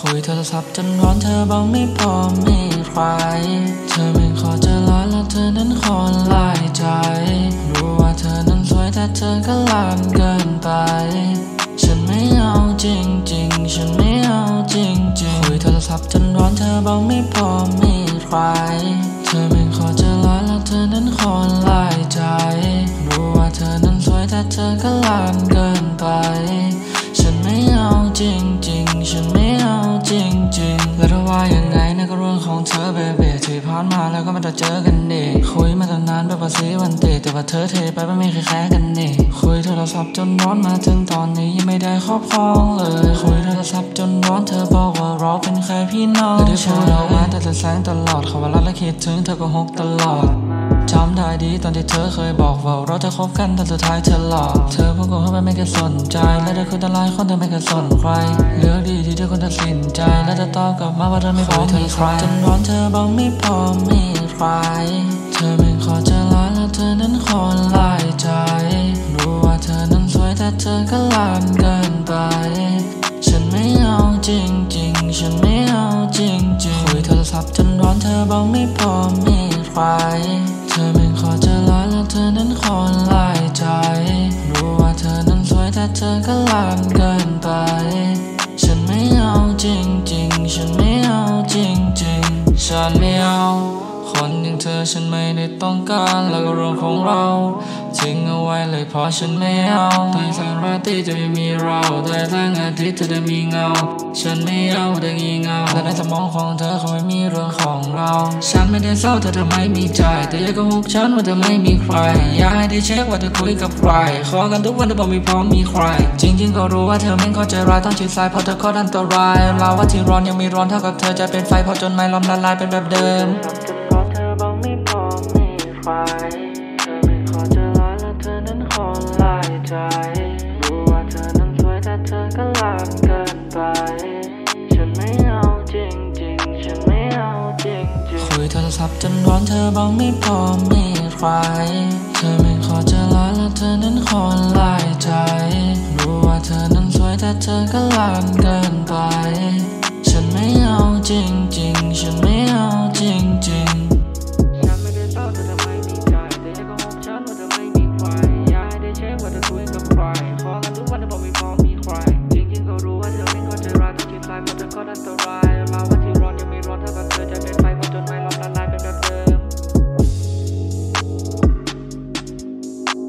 คุยโทรศัพท์จนร้อนเธอบอกไม่พอมีใคร เธอไม่ขอจะร้อนแล้วเธอนั้นขอลายใจ รู้ว่าเธอนั้นสวยแต่เธอก็ลานเกินไป ฉันไม่เอาจริงจริงฉันไม่เอาจริงจริงคุยโทรศัพท์จนร้อนเธอบอกไม่พอมีใคร เธอไม่ขอจะร้อนแล้วเธอนั้นขอลายใจ รู้ว่าเธอนั้นสวยแต่เธอก็ลานเกินไปฉัน เรื่องขอเธอเบเบที่ผ่านมาแล้วก็ไมาจะเจอกันเองคุยมาตั้งนานแบบว่าสีวันตีแต่ว่าเธอเทไปไม่มีใครแค่กันเองคุยโทรศัพท์จนร้อนมาถึงตอนนี้ยังไม่ได้ครอบครองเลย คุยโทรศัพท์จนร้อนเธอบอกว่าเราเป็นแค่พี่น้องเธอได้พูดเอาไว้แต่จะแสงตลอดเขาว่ารักและคิดถึงเธอก็หกตลอด จำได้ดีตอนที่เธอเคยบอกว่าเราจะคบกันแต่สุดท้ายเธอหลอก เธอพูดกับเขาไปไม่เคยสนใจ และเธอคือตลายคนเธอไม่เคยสนใคร เลือกดีที่เธอคนตัดสินใจ และเธอตอบกลับมาว่าเธอไม่พอมีใครจนร้อนเธอบอกไม่พอมีใคร เธอไม่ขอจะลาแล้วเธอนั้นขอลายใจ รู้ว่าเธอนั้นสวยแต่เธอก็ลานเกินไป ฉันไม่เอาจริงจริงฉันไม่เอาจริงจริงคุยโทรศัพท์จนร้อนเธอบอกไม่พอมีใคร อก็ลานเกินไป ฉันไม่เอาจริงจริงฉันไม่เอาจริงจริงฉันไม่เอา คนอย่างเธอฉันไม่ได้ต้องการแล้วก็เรื่องของเรา ทิ้งเอาไว้เลยเพราะฉันไม่เอาแต่สงราตรีจะไม่มีเราแต่แสงอาทิตย์เธอจะมีเงา ฉันไม่เอาแต่งีเงาและในสมองของเธอเขาไม่มีเรื่องของเรา ฉันไม่ได้เศร้าเธอเธอไมมีใจ แต่ย่าโกหกฉันว่าเธอไม่มีใคร อยากให้ได้เช็คว่าเธอคุยกับใครขอกันทุกวันเธอบอกมีพร้อมมีใคร จริง ๆ ก็รู้ว่าเธอไม่เข้าใจร้ายต้องชิดซ้ายเพราะเธอข้ออันตรายเราว่าที่ร้อนยังมีร้อนเท่ากับเธอจะเป็นไฟพราะจนไม่ล้อมละลายเป็นแบบเดิมจนร้อนเธอบอกไม่พร้อมีใครากเกินไป ฉันไม่เอาจริงจริงฉันไม่เอาจริงจริงคุยโทรศัพท์จนร้อนเธอบอกไม่พอมีใครเธอไม่ขอจะร้าแล้วเธอนั้นขอลายใจ รู้ว่าเธอนั้นสวยแต่เธอก็ลานเกินไป ฉันไม่เอาจริงจริงฉันไม่